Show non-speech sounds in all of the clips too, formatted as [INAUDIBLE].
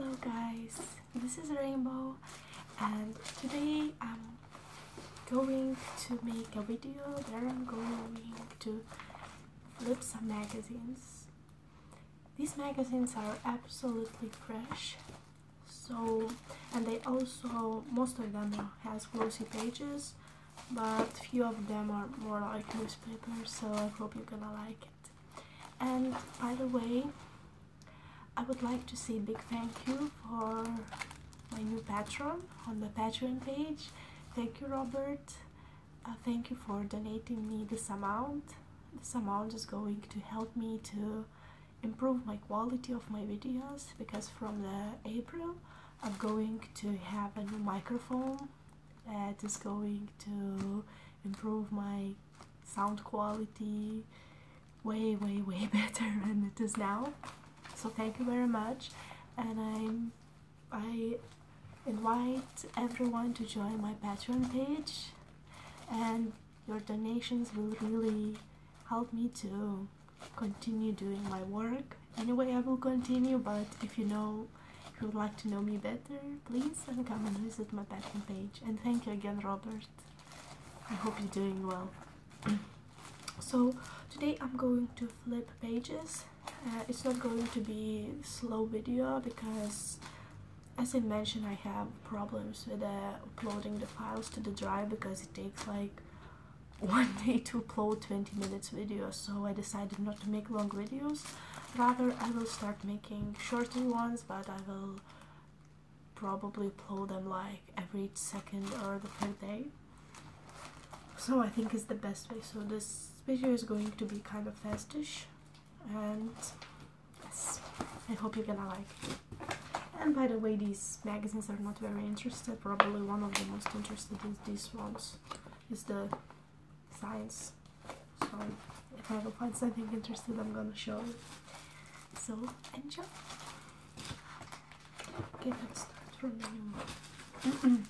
Hello guys, this is Rainbow and today I'm going to make a video where I'm going to flip some magazines. These magazines are absolutely fresh so and they also most of them has glossy pages but few of them are more like newspapers so I hope you're gonna like it. And by the way, I would like to say a big thank you for my new patron on the Patreon page. Thank you, Robert. Uh, thank you for donating me this amount. This amount is going to help me to improve my quality of my videos because from the April I'm going to have a new microphone that is going to improve my sound quality way way way [LAUGHS] better than it is now so thank you very much. And I'm I invite everyone to join my Patreon page. And your donations will really help me to continue doing my work. Anyway I will continue but if you know if you would like to know me better please and come and visit my Patreon page. And thank you again Robert. I hope you're doing well. [CLEARS THROAT] So today I'm going to flip pages uh, it's not going to be slow video because as I mentioned I have problems with uh, uploading the files to the drive because it takes like [LAUGHS] one day to upload 20 minutes video so I decided not to make long videos. Rather I will start making shorter ones but I will probably upload them like every second or the third day. So I think it's the best way. So this video is going to be kind of fastish and yes I hope you're gonna like it. And by the way these magazines are not very interested. Probably one of the most interested is these ones. Is the science. So if I find something interesting I'm gonna show you so enjoy. Okay let's start from the new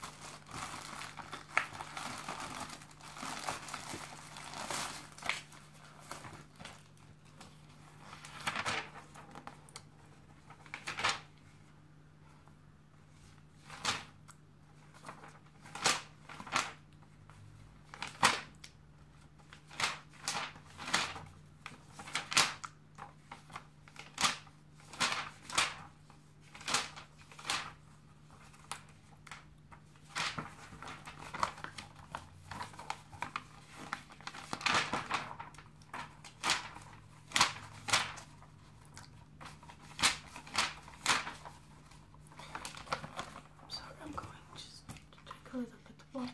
Sorry, [CLEARS THROAT] I'm going just to take a little bit of water.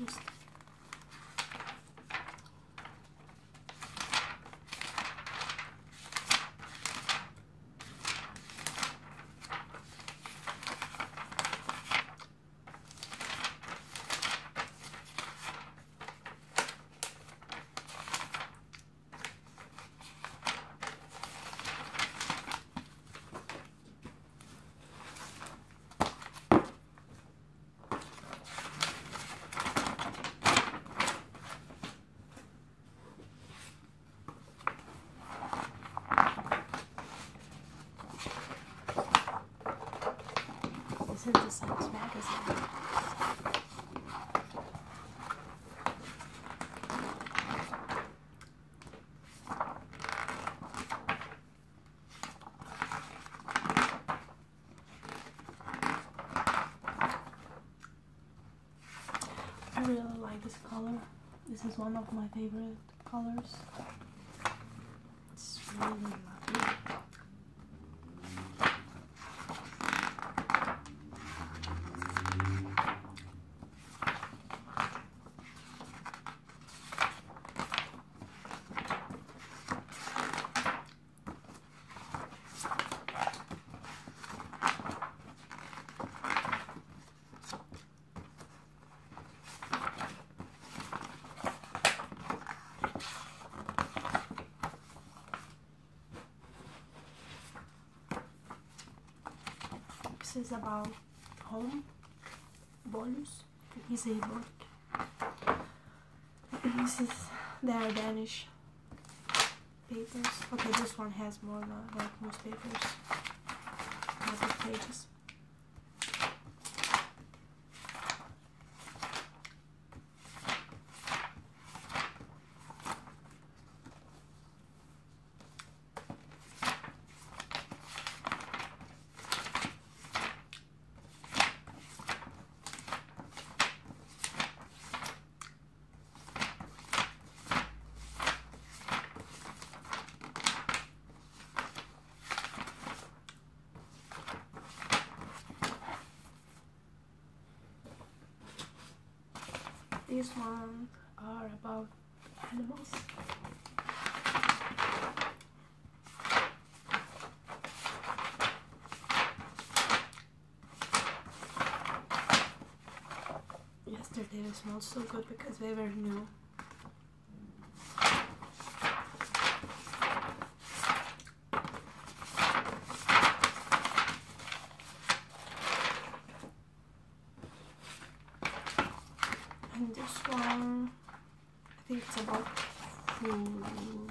Not is magazine. I really like this color. This is one of my favorite colors. It's really lovely. This is about home bonus book this is their Danish papers. Okay this one has more like newspapers of pages These ones are about animals. Yesterday they smelled so good because they were new. And this one, I think it's about food. Hmm.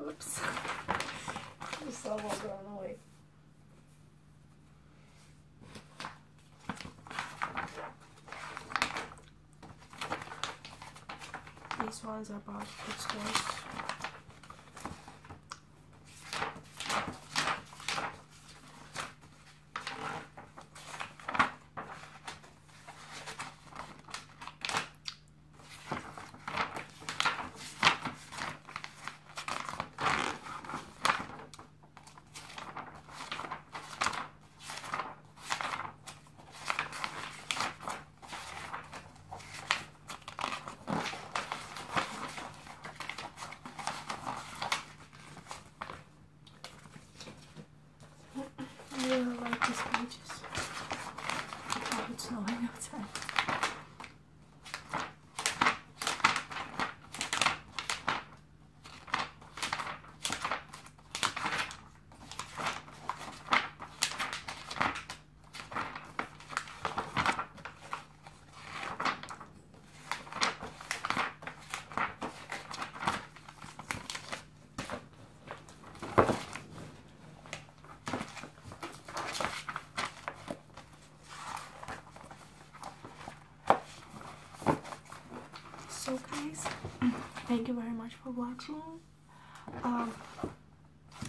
Oops. Just all blown away. These ones are about bookstores. I really like these pages. Oh, it's snowing outside. So guys, thank you very much for watching. Um,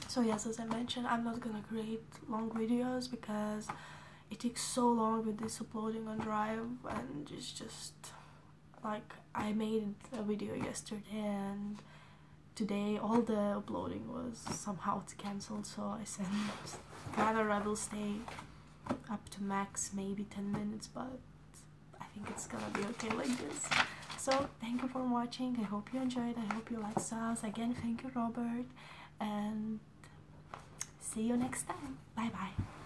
so yes, as I mentioned, I'm not gonna create long videos because it takes so long with this uploading on Drive and it's just like I made a video yesterday and today all the uploading was somehow cancelled so I said [LAUGHS] rather I will stay up to max maybe 10 minutes but I think it's gonna be okay like this so thank you for watching. I hope you enjoyed. I hope you liked sauce again thank you Robert. And see you next time. Bye bye